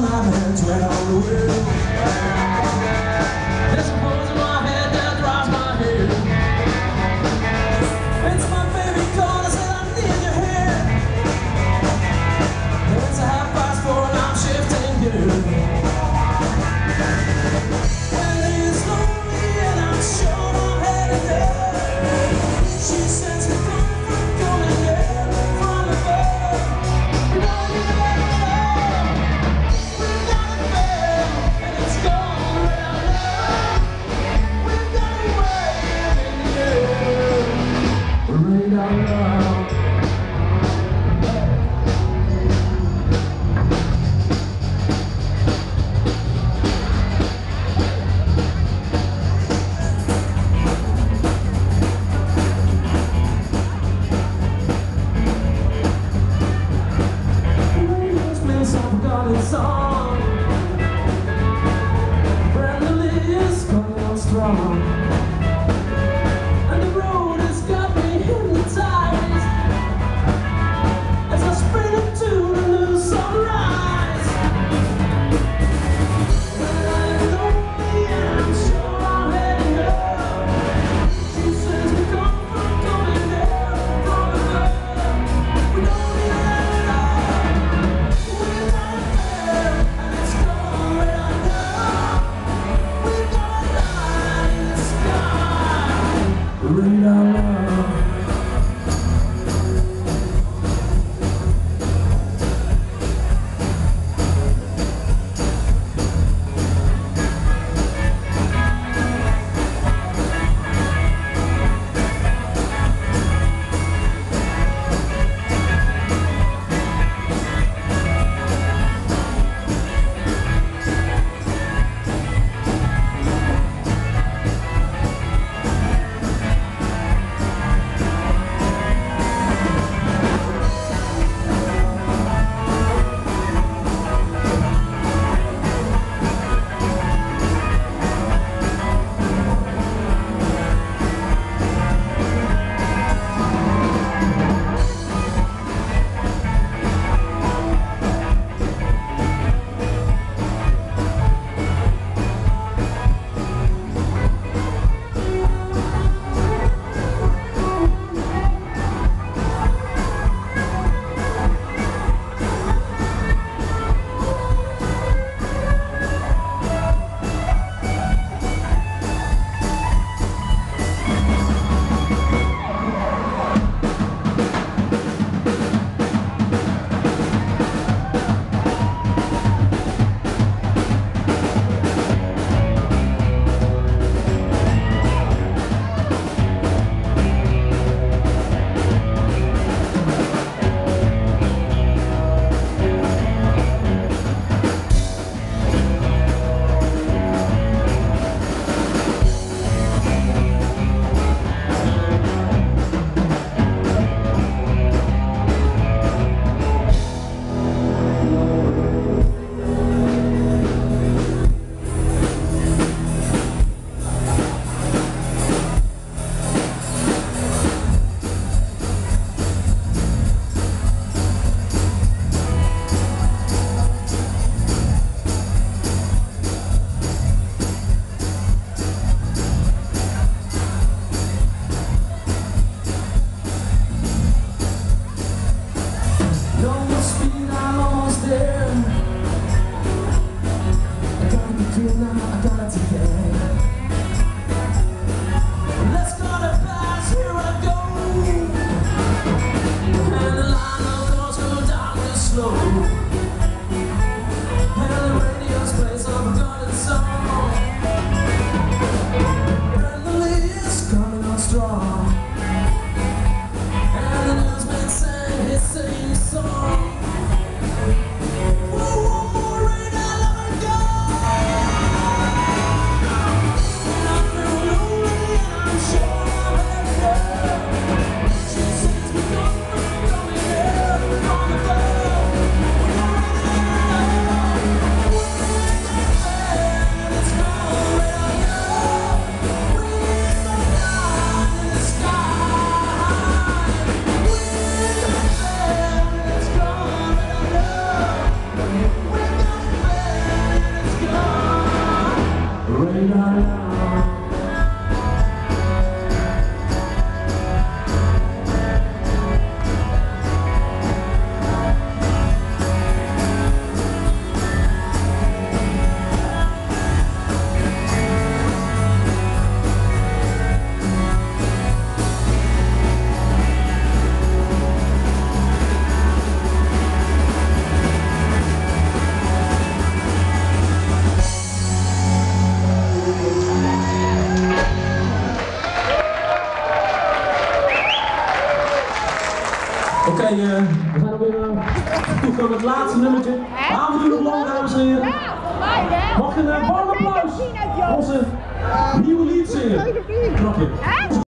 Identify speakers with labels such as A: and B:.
A: my hands when I'm away tomorrow. Lord, eh, we zijn alweer uh, toegekomen het laatste nummertje. Nog lang, dames en heren. Mag een warm applaus onze nieuwe liedzanger. Knapje.